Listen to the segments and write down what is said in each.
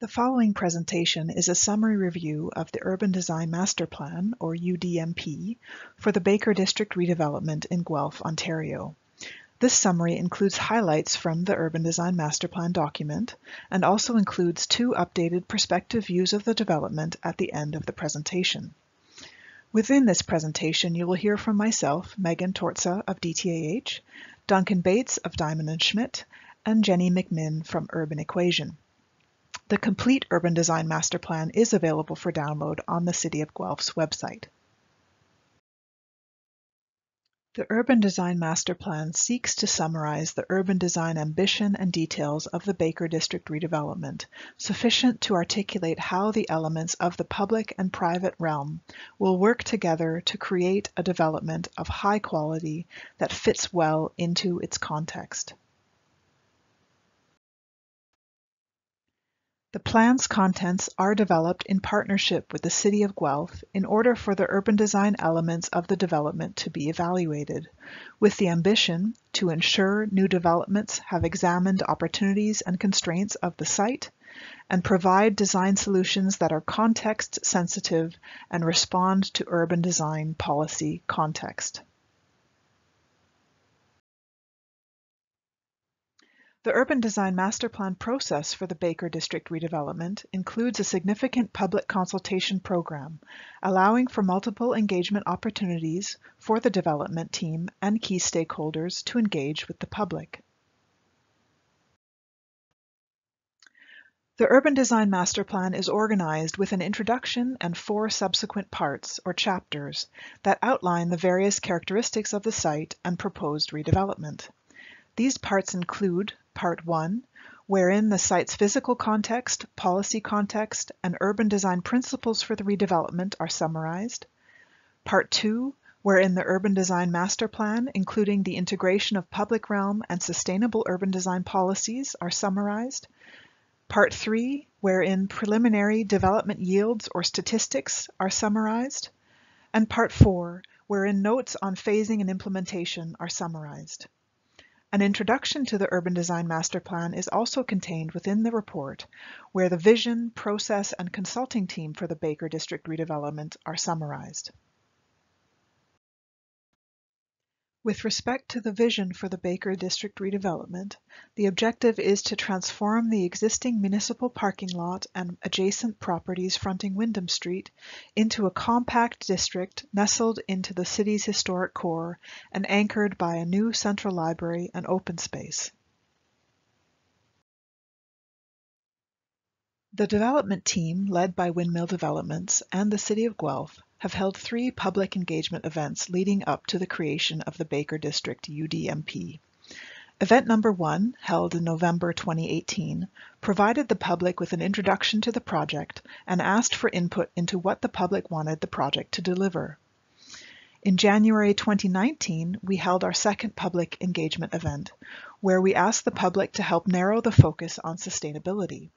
The following presentation is a summary review of the Urban Design Master Plan, or UDMP, for the Baker District redevelopment in Guelph, Ontario. This summary includes highlights from the Urban Design Master Plan document and also includes two updated perspective views of the development at the end of the presentation. Within this presentation, you will hear from myself, Megan Torza of DTAH, Duncan Bates of Diamond & Schmitt, and Jenny McMinn from Urban Equation. The complete Urban Design Master Plan is available for download on the City of Guelph's website. The Urban Design Master Plan seeks to summarize the urban design ambition and details of the Baker District redevelopment, sufficient to articulate how the elements of the public and private realm will work together to create a development of high quality that fits well into its context. The plan's contents are developed in partnership with the City of Guelph in order for the urban design elements of the development to be evaluated, with the ambition to ensure new developments have examined opportunities and constraints of the site and provide design solutions that are context sensitive and respond to urban design policy context. The Urban Design Master Plan process for the Baker District redevelopment includes a significant public consultation program, allowing for multiple engagement opportunities for the development team and key stakeholders to engage with the public. The Urban Design Master Plan is organized with an introduction and four subsequent parts, or chapters, that outline the various characteristics of the site and proposed redevelopment. These parts include Part 1, wherein the site's physical context, policy context, and urban design principles for the redevelopment are summarized. Part 2, wherein the Urban Design Master Plan, including the integration of public realm and sustainable urban design policies, are summarized. Part 3, wherein preliminary development yields or statistics are summarized. And Part 4, wherein notes on phasing and implementation are summarized. An introduction to the Urban Design Master Plan is also contained within the report, where the vision, process, and consulting team for the Baker District redevelopment are summarized. With respect to the vision for the Baker District redevelopment, the objective is to transform the existing municipal parking lot and adjacent properties fronting Wyndham Street into a compact district nestled into the city's historic core and anchored by a new central library and open space. The development team, led by Windmill Developments and the City of Guelph, have held three public engagement events leading up to the creation of the Baker District UDMP. Event number one, held in November 2018, provided the public with an introduction to the project and asked for input into what the public wanted the project to deliver. In January 2019, we held our second public engagement event, where we asked the public to help narrow the focus on sustainability.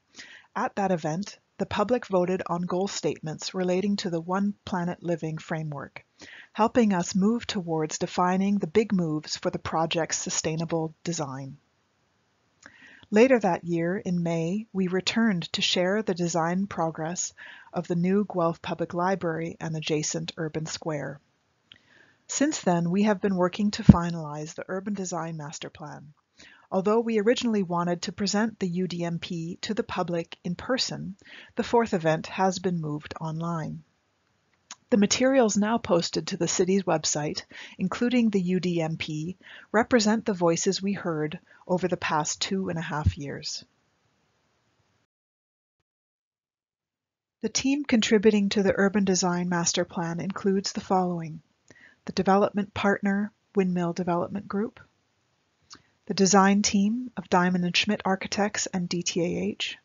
At that event, the public voted on goal statements relating to the One Planet Living framework, helping us move towards defining the big moves for the project's sustainable design. Later that year, in May, we returned to share the design progress of the new Guelph Public Library and adjacent urban square. Since then, we have been working to finalize the Urban Design Master Plan. Although we originally wanted to present the UDMP to the public in person, the fourth event has been moved online. The materials now posted to the city's website, including the UDMP, represent the voices we heard over the past two and a half years. The team contributing to the Urban Design Master Plan includes the following. The development partner, Windmill Development Group, the design team of Diamond & Schmitt Architects and DTAH,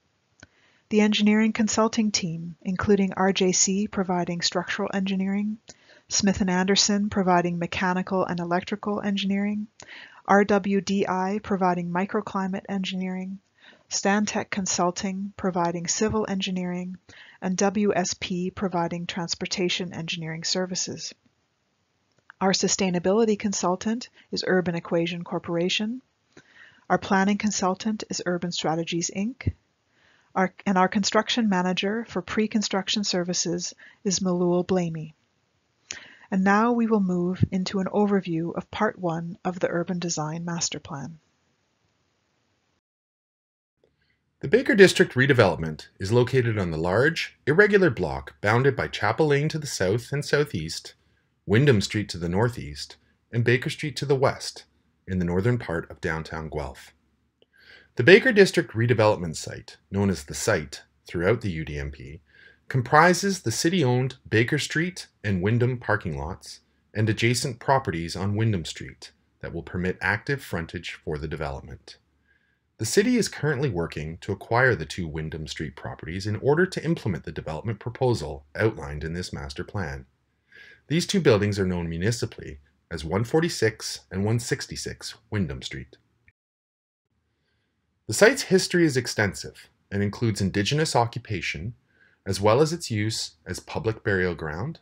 the engineering consulting team, including RJC providing structural engineering, Smith & Andersen providing mechanical and electrical engineering, RWDI providing microclimate engineering, Stantec Consulting providing civil engineering, and WSP providing transportation engineering services. Our sustainability consultant is Urban Equation Corporation, our planning consultant is Urban Strategies Inc. Our, and our construction manager for pre-construction services is Melloul Blamey. And now we will move into an overview of part one of the Urban Design Master Plan. The Baker District redevelopment is located on the large, irregular block bounded by Chapel Lane to the south and southeast, Wyndham Street to the northeast, and Baker Street to the west, in the northern part of downtown Guelph. The Baker District redevelopment site, known as the site throughout the UDMP, comprises the city-owned Baker Street and Wyndham parking lots and adjacent properties on Wyndham Street that will permit active frontage for the development. The city is currently working to acquire the two Wyndham Street properties in order to implement the development proposal outlined in this master plan. These two buildings are known municipally as 146 and 166 Wyndham Street. The site's history is extensive and includes indigenous occupation, as well as its use as public burial ground,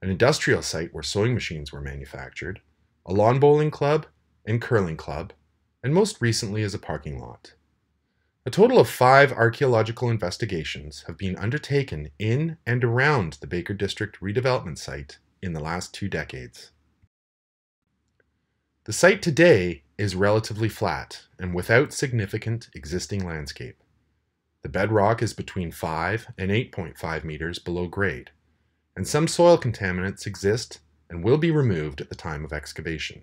an industrial site where sewing machines were manufactured, a lawn bowling club and curling club, and most recently as a parking lot. A total of five archaeological investigations have been undertaken in and around the Baker District redevelopment site in the last two decades. The site today is relatively flat and without significant existing landscape. The bedrock is between 5 and 8.5 meters below grade, and some soil contaminants exist and will be removed at the time of excavation.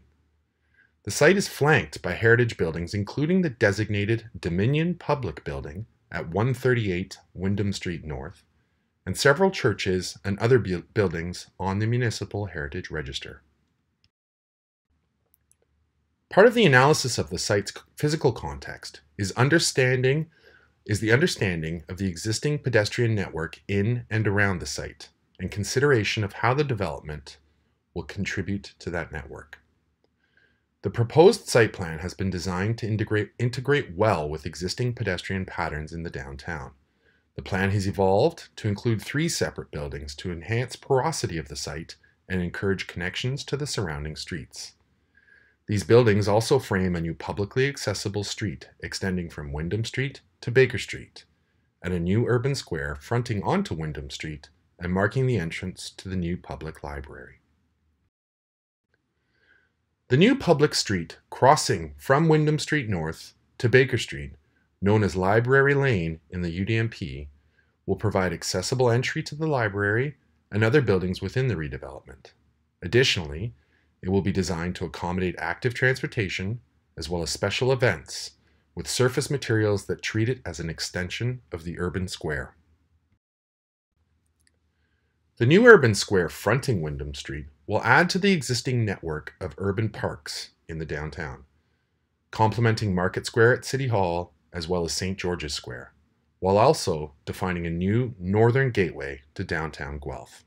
The site is flanked by heritage buildings including the designated Dominion Public Building at 138 Wyndham Street North, and several churches and other bu buildings on the Municipal Heritage Register. Part of the analysis of the site's physical context is understanding is the understanding of the existing pedestrian network in and around the site and consideration of how the development will contribute to that network. The proposed site plan has been designed to integrate, integrate well with existing pedestrian patterns in the downtown. The plan has evolved to include three separate buildings to enhance porosity of the site and encourage connections to the surrounding streets. These buildings also frame a new publicly accessible street extending from Wyndham Street to Baker Street, and a new urban square fronting onto Wyndham Street and marking the entrance to the new public library. The new public street crossing from Wyndham Street North to Baker Street, known as Library Lane in the UDMP, will provide accessible entry to the library and other buildings within the redevelopment. Additionally, it will be designed to accommodate active transportation as well as special events with surface materials that treat it as an extension of the urban square. The new urban square fronting Wyndham Street will add to the existing network of urban parks in the downtown, complementing Market Square at City Hall as well as St. George's Square, while also defining a new northern gateway to downtown Guelph.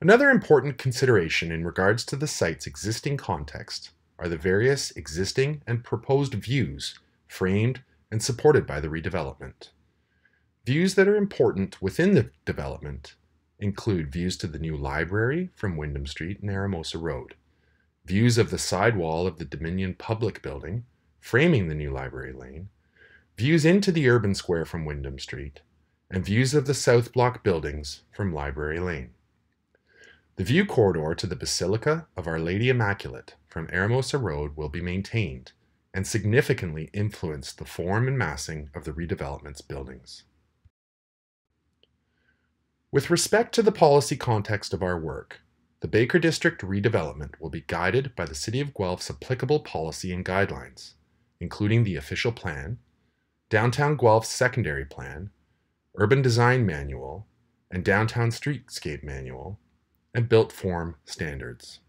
Another important consideration in regards to the site's existing context are the various existing and proposed views framed and supported by the redevelopment. Views that are important within the development include views to the new library from Wyndham Street and Eramosa Road, views of the sidewall of the Dominion Public Building framing the new library lane, views into the urban square from Wyndham Street, and views of the South Block buildings from Library Lane. The view corridor to the Basilica of Our Lady Immaculate from Eramosa Road will be maintained and significantly influence the form and massing of the redevelopment's buildings. With respect to the policy context of our work, the Baker District redevelopment will be guided by the City of Guelph's applicable policy and guidelines, including the official plan, Downtown Guelph's secondary plan, Urban Design Manual, and Downtown Streetscape Manual, and built form standards.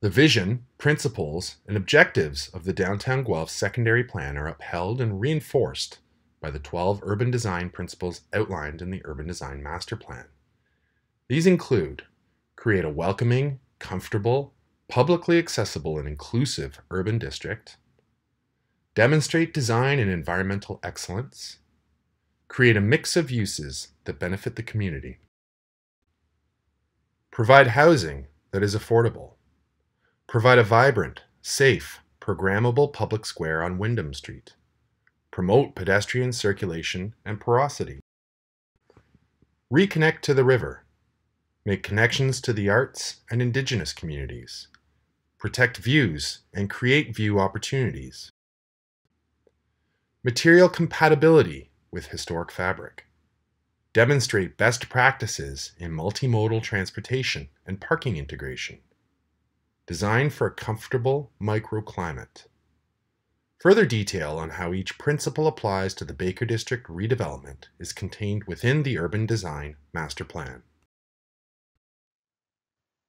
The vision, principles, and objectives of the Downtown Guelph Secondary Plan are upheld and reinforced by the 12 urban design principles outlined in the Urban Design Master Plan. These include create a welcoming, comfortable, publicly accessible, and inclusive urban district, demonstrate design and environmental excellence, create a mix of uses that benefit the community, Provide housing that is affordable. Provide a vibrant, safe, programmable public square on Wyndham Street. Promote pedestrian circulation and porosity. Reconnect to the river. Make connections to the arts and Indigenous communities. Protect views and create view opportunities. Material compatibility with historic fabric. Demonstrate best practices in multimodal transportation and parking integration. Design for a comfortable microclimate. Further detail on how each principle applies to the Baker District redevelopment is contained within the Urban Design Master Plan.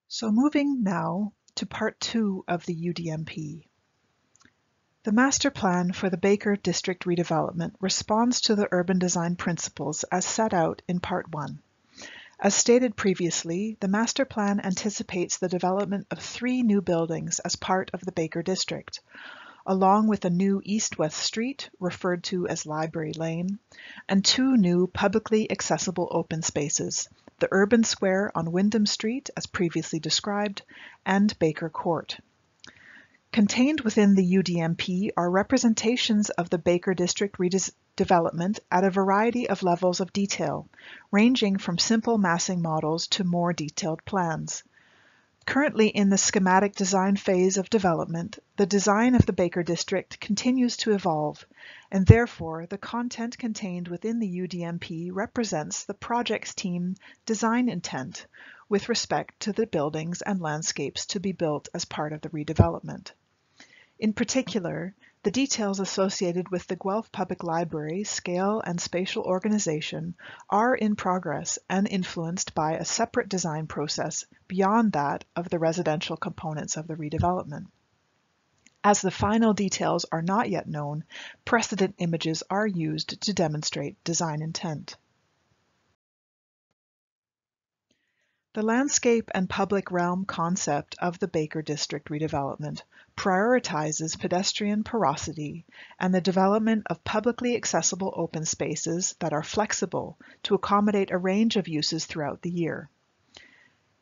So moving now to part two of the UDMP. The master plan for the Baker District redevelopment responds to the urban design principles as set out in part one. As stated previously, the master plan anticipates the development of three new buildings as part of the Baker District, along with a new east-west street, referred to as Library Lane, and two new publicly accessible open spaces, the urban square on Wyndham Street, as previously described, and Baker Court. Contained within the UDMP are representations of the Baker District redevelopment at a variety of levels of detail, ranging from simple massing models to more detailed plans. Currently in the schematic design phase of development, the design of the Baker District continues to evolve, and therefore the content contained within the UDMP represents the project's team design intent with respect to the buildings and landscapes to be built as part of the redevelopment. In particular, the details associated with the Guelph Public Library scale and spatial organization are in progress and influenced by a separate design process beyond that of the residential components of the redevelopment. As the final details are not yet known, precedent images are used to demonstrate design intent. The landscape and public realm concept of the Baker District redevelopment prioritizes pedestrian porosity and the development of publicly accessible open spaces that are flexible to accommodate a range of uses throughout the year.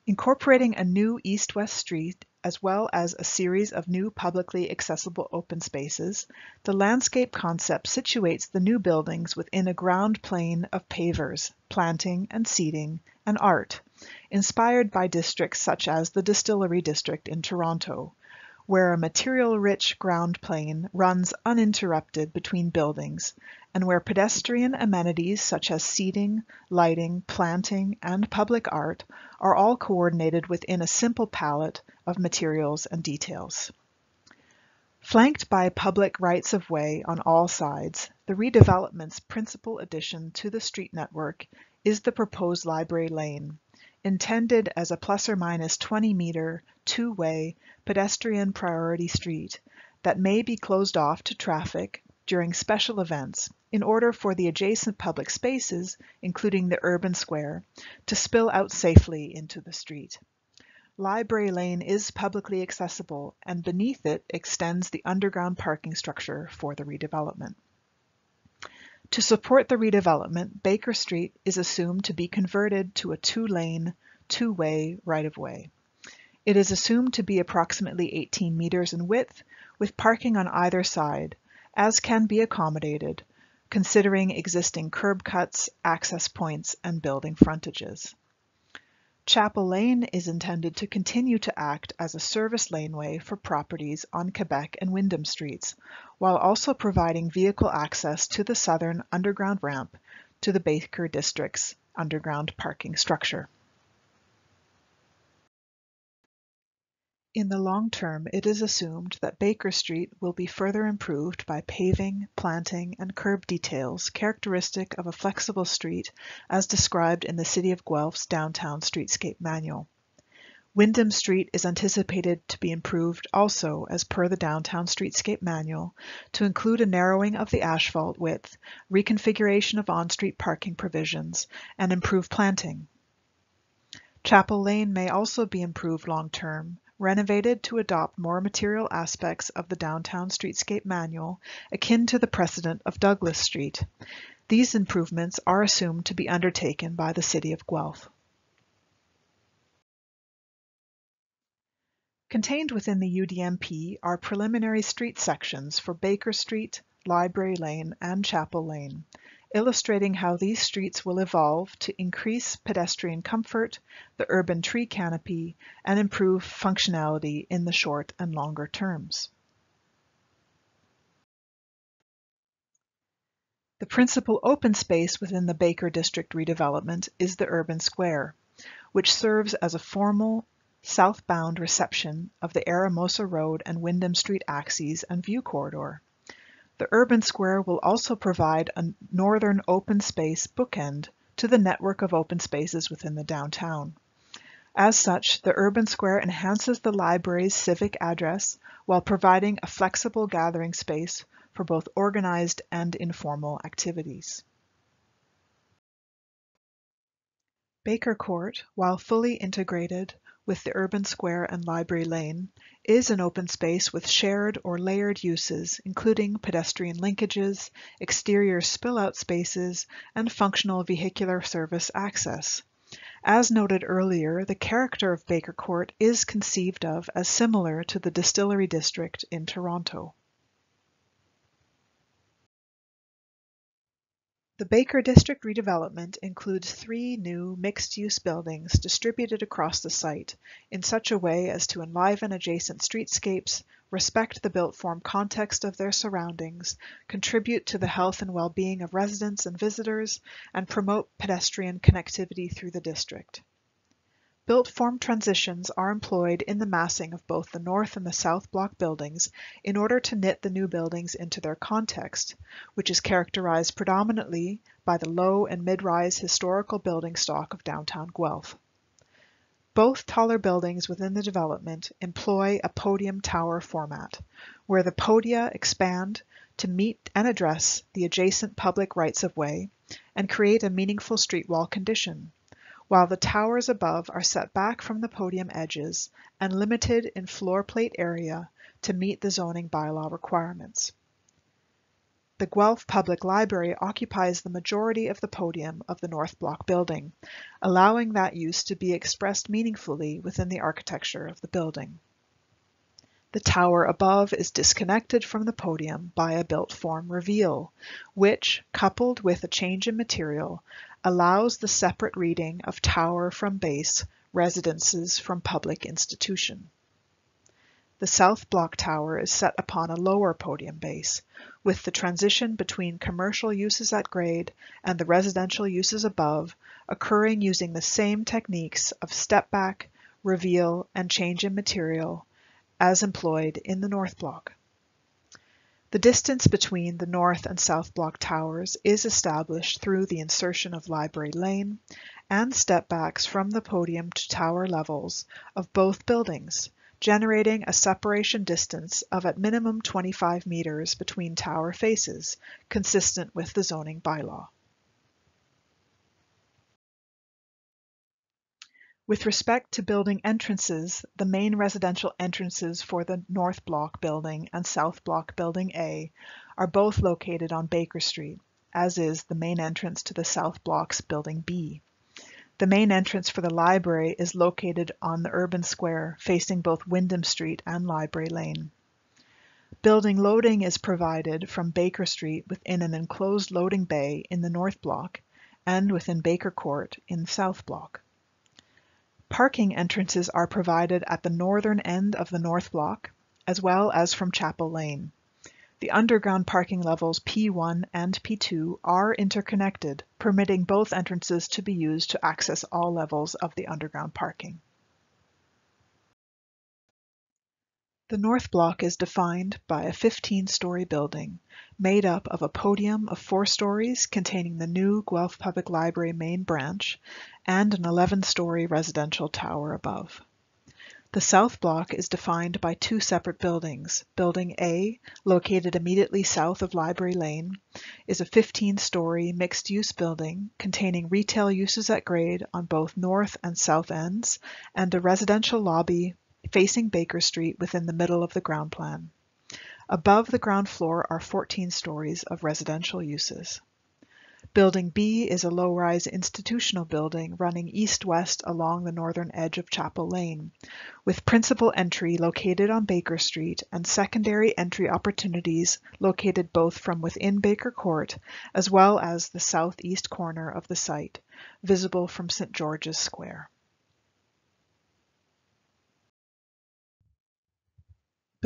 Incorporating a new east-west street as well as a series of new publicly accessible open spaces, the landscape concept situates the new buildings within a ground plane of pavers, planting and seating, and art, inspired by districts such as the Distillery District in Toronto, where a material-rich ground plane runs uninterrupted between buildings, and where pedestrian amenities such as seating, lighting, planting, and public art are all coordinated within a simple palette of materials and details. Flanked by public rights-of-way on all sides, the redevelopment's principal addition to the street network is the proposed Library Lane, intended as a plus or minus 20 meter, two-way, pedestrian priority street that may be closed off to traffic during special events in order for the adjacent public spaces, including the urban square, to spill out safely into the street. Library Lane is publicly accessible and beneath it extends the underground parking structure for the redevelopment. To support the redevelopment, Baker Street is assumed to be converted to a two-lane, two-way right-of-way. It is assumed to be approximately 18 meters in width, with parking on either side, as can be accommodated, considering existing curb cuts, access points, and building frontages. Chapel Lane is intended to continue to act as a service laneway for properties on Quebec and Wyndham Streets, while also providing vehicle access to the southern underground ramp to the Baker District's underground parking structure. In the long term, it is assumed that Baker Street will be further improved by paving, planting, and curb details characteristic of a flexible street as described in the City of Guelph's Downtown Streetscape Manual. Wyndham Street is anticipated to be improved also as per the Downtown Streetscape Manual to include a narrowing of the asphalt width, reconfiguration of on-street parking provisions, and improved planting. Chapel Lane may also be improved long-term renovated to adopt more material aspects of the Downtown Streetscape Manual akin to the precedent of Douglas Street. These improvements are assumed to be undertaken by the City of Guelph. Contained within the UDMP are preliminary street sections for Baker Street, Library Lane, and Chapel Lane, illustrating how these streets will evolve to increase pedestrian comfort, the urban tree canopy, and improve functionality in the short and longer terms. The principal open space within the Baker District redevelopment is the urban square, which serves as a formal southbound reception of the Eramosa Road and Wyndham Street axes and view corridor. The urban square will also provide a northern open space bookend to the network of open spaces within the downtown. As such, the urban square enhances the library's civic address while providing a flexible gathering space for both organized and informal activities. Baker Court, while fully integrated, with the urban square and library lane, is an open space with shared or layered uses, including pedestrian linkages, exterior spill-out spaces, and functional vehicular service access. As noted earlier, the character of Baker Court is conceived of as similar to the Distillery District in Toronto. The Baker District redevelopment includes three new mixed-use buildings distributed across the site in such a way as to enliven adjacent streetscapes, respect the built form context of their surroundings, contribute to the health and well-being of residents and visitors, and promote pedestrian connectivity through the district. Built form transitions are employed in the massing of both the north and the south block buildings in order to knit the new buildings into their context, which is characterized predominantly by the low and mid-rise historical building stock of downtown Guelph. Both taller buildings within the development employ a podium tower format, where the podia expand to meet and address the adjacent public rights of way and create a meaningful street wall condition while the towers above are set back from the podium edges and limited in floor plate area to meet the zoning bylaw requirements. The Guelph Public Library occupies the majority of the podium of the North Block building, allowing that use to be expressed meaningfully within the architecture of the building. The tower above is disconnected from the podium by a built form reveal, which, coupled with a change in material, allows the separate reading of tower from base, residences from public institution. The south block tower is set upon a lower podium base, with the transition between commercial uses at grade and the residential uses above occurring using the same techniques of step back, reveal, and change in material as employed in the north block. The distance between the north and south block towers is established through the insertion of Library Lane and stepbacks from the podium to tower levels of both buildings, generating a separation distance of at minimum 25 meters between tower faces, consistent with the zoning bylaw. With respect to building entrances, the main residential entrances for the North Block Building and South Block Building A are both located on Baker Street, as is the main entrance to the South Block's Building B. The main entrance for the library is located on the urban square facing both Wyndham Street and Library Lane. Building loading is provided from Baker Street within an enclosed loading bay in the North Block and within Baker Court in the South Block. Parking entrances are provided at the northern end of the North Block, as well as from Chapel Lane. The underground parking levels P1 and P2 are interconnected, permitting both entrances to be used to access all levels of the underground parking. The North Block is defined by a 15-story building made up of a podium of four stories containing the new Guelph Public Library main branch and an 11-story residential tower above. The South Block is defined by two separate buildings. Building A, located immediately south of Library Lane, is a 15-story mixed-use building containing retail uses at grade on both north and south ends and a residential lobby facing Baker Street within the middle of the ground plan. Above the ground floor are 14 stories of residential uses. Building B is a low-rise institutional building running east-west along the northern edge of Chapel Lane, with principal entry located on Baker Street and secondary entry opportunities located both from within Baker Court as well as the southeast corner of the site, visible from St. George's Square.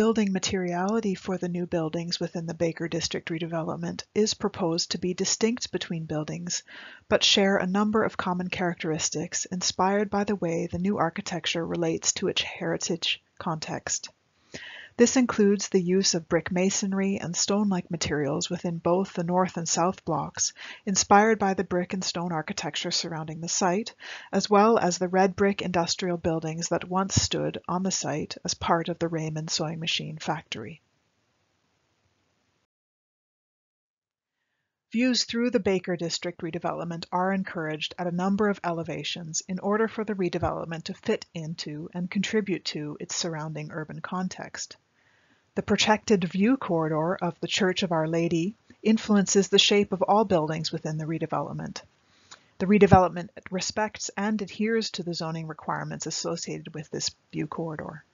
Building materiality for the new buildings within the Baker District redevelopment is proposed to be distinct between buildings, but share a number of common characteristics inspired by the way the new architecture relates to its heritage context. This includes the use of brick masonry and stone-like materials within both the north and south blocks, inspired by the brick and stone architecture surrounding the site, as well as the red brick industrial buildings that once stood on the site as part of the Raymond sewing machine factory. Views through the Baker District redevelopment are encouraged at a number of elevations in order for the redevelopment to fit into and contribute to its surrounding urban context. The protected view corridor of the Church of Our Lady influences the shape of all buildings within the redevelopment. The redevelopment respects and adheres to the zoning requirements associated with this view corridor.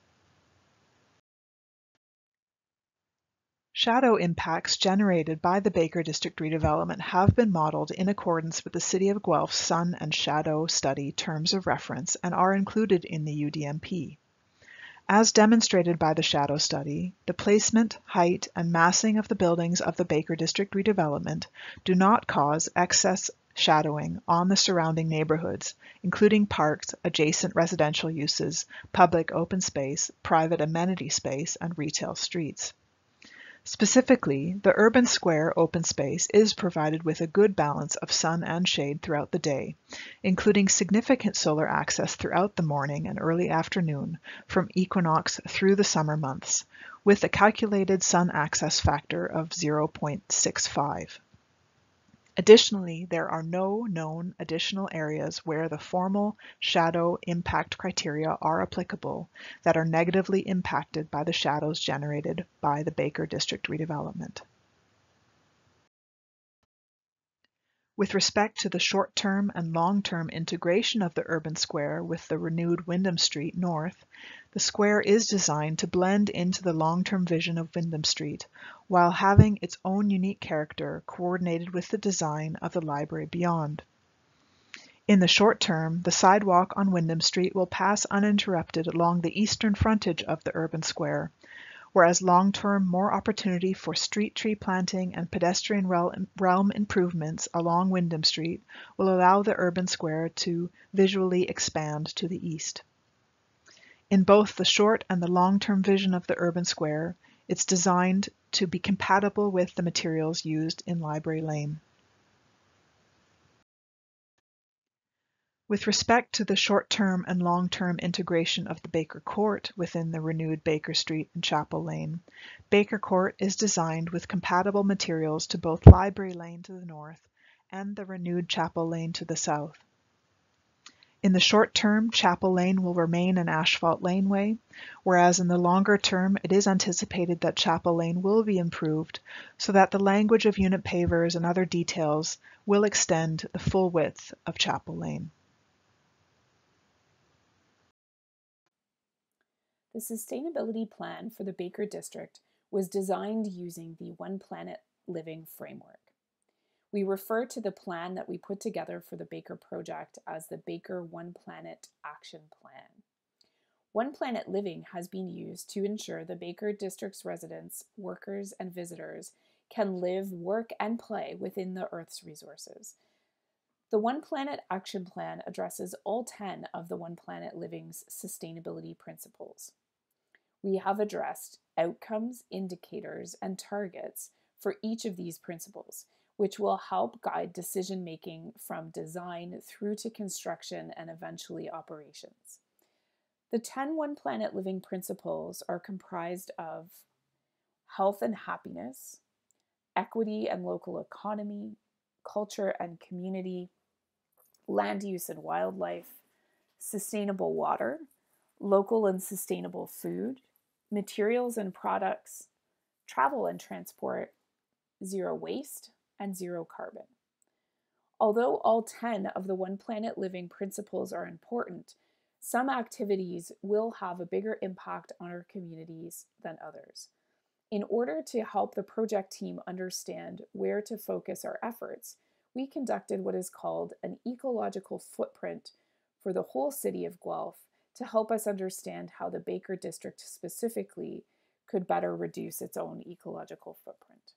Shadow impacts generated by the Baker District redevelopment have been modeled in accordance with the City of Guelph's Sun and Shadow Study Terms of Reference and are included in the UDMP. As demonstrated by the shadow study, the placement, height, and massing of the buildings of the Baker District redevelopment do not cause excess shadowing on the surrounding neighborhoods, including parks, adjacent residential uses, public open space, private amenity space, and retail streets. Specifically, the urban square open space is provided with a good balance of sun and shade throughout the day, including significant solar access throughout the morning and early afternoon from equinox through the summer months, with a calculated sun access factor of 0.65. Additionally, there are no known additional areas where the formal shadow impact criteria are applicable that are negatively impacted by the shadows generated by the Baker District redevelopment. With respect to the short-term and long-term integration of the urban square with the renewed Wyndham Street North, the square is designed to blend into the long-term vision of Wyndham Street, while having its own unique character coordinated with the design of the library beyond. In the short term, the sidewalk on Wyndham Street will pass uninterrupted along the eastern frontage of the urban square, whereas long-term more opportunity for street tree planting and pedestrian realm improvements along Wyndham Street will allow the urban square to visually expand to the east. In both the short and the long-term vision of the urban square, it's designed to be compatible with the materials used in Library Lane. With respect to the short-term and long-term integration of the Baker Court within the renewed Baker Street and Chapel Lane, Baker Court is designed with compatible materials to both Library Lane to the north and the renewed Chapel Lane to the south. In the short term, Chapel Lane will remain an asphalt laneway, whereas in the longer term it is anticipated that Chapel Lane will be improved so that the language of unit pavers and other details will extend the full width of Chapel Lane. The sustainability plan for the Baker District was designed using the One Planet Living framework. We refer to the plan that we put together for the Baker project as the Baker One Planet Action Plan. One Planet Living has been used to ensure the Baker District's residents, workers, and visitors can live, work, and play within the Earth's resources. The One Planet Action Plan addresses all 10 of the One Planet Living's sustainability principles. We have addressed outcomes, indicators, and targets for each of these principles, which will help guide decision making from design through to construction and eventually operations. The 10 One Planet Living principles are comprised of health and happiness, equity and local economy, culture and community, land use and wildlife, sustainable water, local and sustainable food, materials and products, travel and transport, zero waste, and zero carbon. Although all 10 of the One Planet Living principles are important, some activities will have a bigger impact on our communities than others. In order to help the project team understand where to focus our efforts, we conducted what is called an ecological footprint for the whole city of Guelph to help us understand how the Baker District specifically could better reduce its own ecological footprint.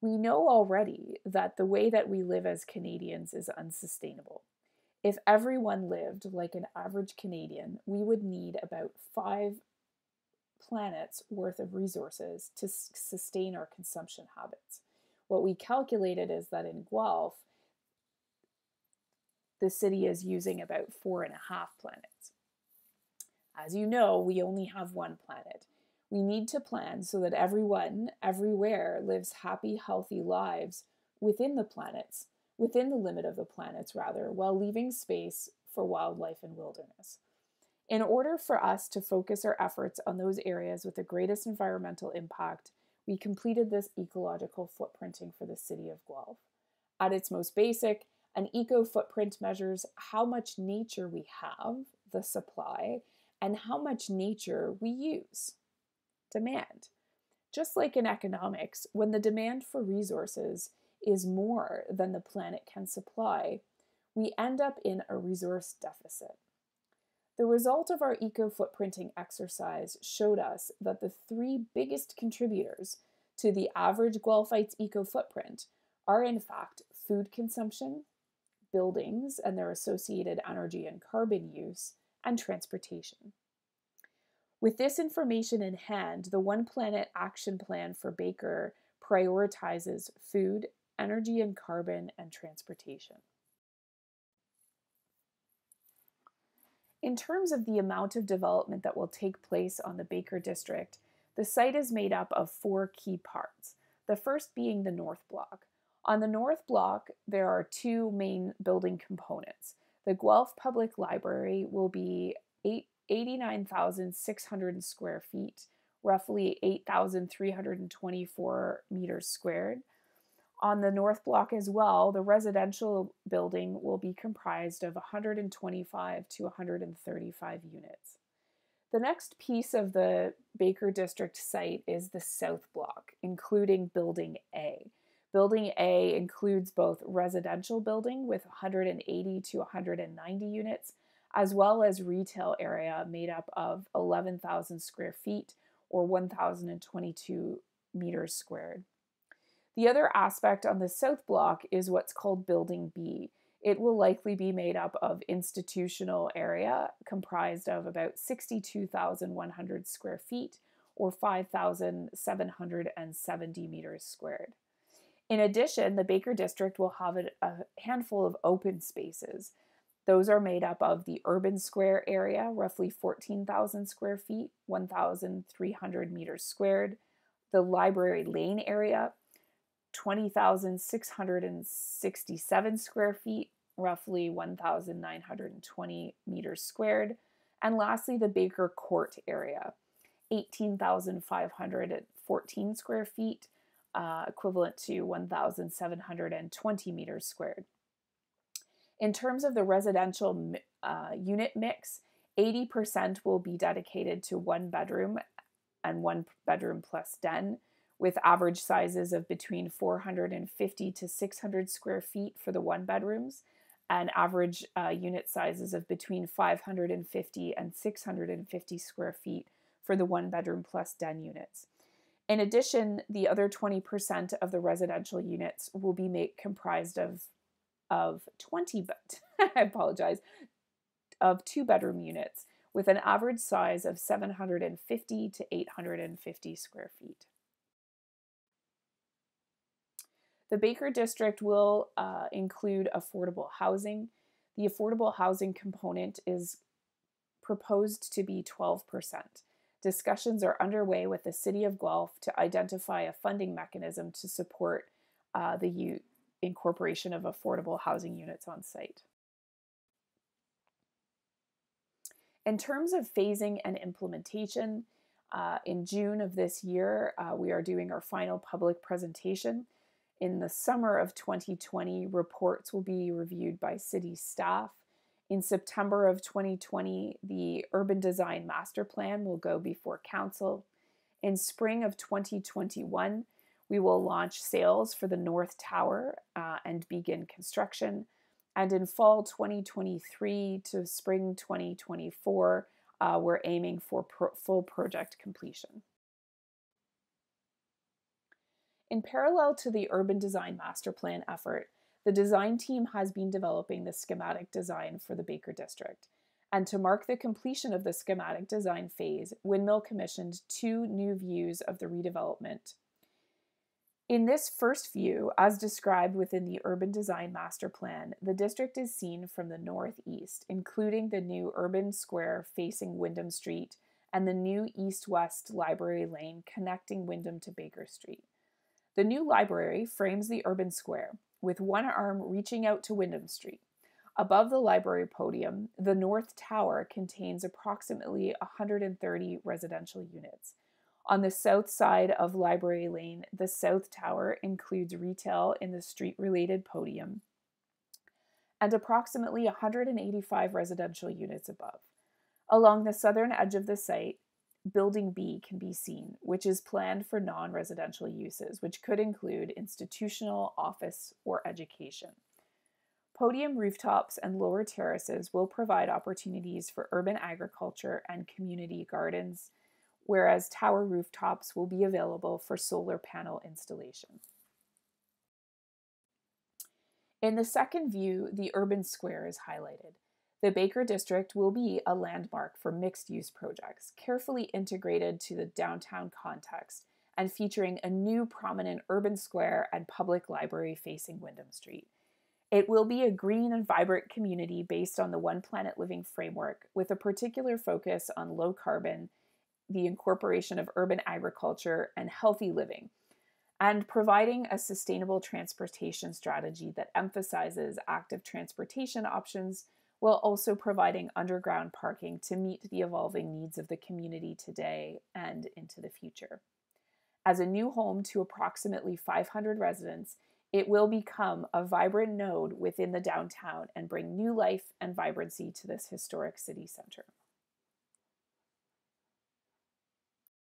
We know already that the way that we live as Canadians is unsustainable. If everyone lived like an average Canadian, we would need about five planets worth of resources to sustain our consumption habits. What we calculated is that in Guelph, the city is using about four and a half planets. As you know, we only have one planet. We need to plan so that everyone, everywhere, lives happy, healthy lives within the planets, within the limit of the planets, rather, while leaving space for wildlife and wilderness. In order for us to focus our efforts on those areas with the greatest environmental impact, we completed this ecological footprinting for the city of Guelph. At its most basic, an eco footprint measures how much nature we have, the supply, and how much nature we use demand. Just like in economics, when the demand for resources is more than the planet can supply, we end up in a resource deficit. The result of our eco footprinting exercise showed us that the three biggest contributors to the average Guelphite's eco footprint are, in fact, food consumption, buildings and their associated energy and carbon use, and transportation. With this information in hand, the One Planet Action Plan for Baker prioritizes food, energy and carbon, and transportation. In terms of the amount of development that will take place on the Baker District, the site is made up of four key parts, the first being the North Block. On the North Block, there are two main building components. The Guelph Public Library will be eight 89,600 square feet, roughly 8,324 meters squared. On the north block as well, the residential building will be comprised of 125 to 135 units. The next piece of the Baker District site is the south block, including Building A. Building A includes both residential building with 180 to 190 units as well as retail area made up of 11,000 square feet or 1,022 meters squared. The other aspect on the south block is what's called Building B. It will likely be made up of institutional area comprised of about 62,100 square feet or 5,770 meters squared. In addition, the Baker District will have a handful of open spaces. Those are made up of the urban square area, roughly 14,000 square feet, 1,300 meters squared, the library lane area, 20,667 square feet, roughly 1,920 meters squared, and lastly, the Baker Court area, 18,514 square feet, uh, equivalent to 1,720 meters squared. In terms of the residential uh, unit mix, 80% will be dedicated to one bedroom and one bedroom plus den, with average sizes of between 450 to 600 square feet for the one bedrooms, and average uh, unit sizes of between 550 and 650 square feet for the one bedroom plus den units. In addition, the other 20% of the residential units will be make, comprised of of 20, but I apologize, of two bedroom units with an average size of 750 to 850 square feet. The Baker District will uh, include affordable housing. The affordable housing component is proposed to be 12%. Discussions are underway with the City of Guelph to identify a funding mechanism to support uh, the, incorporation of affordable housing units on site. In terms of phasing and implementation, Uh, in June of this year, uh, we are doing our final public presentation. In the summer of 2020, reports will be reviewed by city staff. In September of 2020, the Urban Design Master Plan will go before Council. In spring of 2021, we will launch sales for the North Tower uh, and begin construction. And in fall 2023 to spring 2024, uh, we're aiming for pro full project completion. In parallel to the urban design master plan effort, the design team has been developing the schematic design for the Baker District. And to mark the completion of the schematic design phase, Windmill commissioned two new views of the redevelopment in this first view, as described within the Urban Design Master Plan, the district is seen from the northeast, including the new urban square facing Wyndham Street and the new east west library lane connecting Wyndham to Baker Street. The new library frames the urban square, with one arm reaching out to Wyndham Street. Above the library podium, the North Tower contains approximately 130 residential units. On the south side of Library Lane, the South Tower includes retail in the street related podium and approximately 185 residential units above. Along the southern edge of the site, Building B can be seen, which is planned for non residential uses, which could include institutional, office, or education. Podium rooftops and lower terraces will provide opportunities for urban agriculture and community gardens, whereas tower rooftops will be available for solar panel installation. In the second view, the urban square is highlighted. The Baker District will be a landmark for mixed use projects, carefully integrated to the downtown context and featuring a new prominent urban square and public library facing Wyndham Street. It will be a green and vibrant community based on the One Planet Living framework, with a particular focus on low carbon the incorporation of urban agriculture and healthy living, and providing a sustainable transportation strategy that emphasizes active transportation options while also providing underground parking to meet the evolving needs of the community today and into the future. As a new home to approximately 500 residents, it will become a vibrant node within the downtown and bring new life and vibrancy to this historic city center.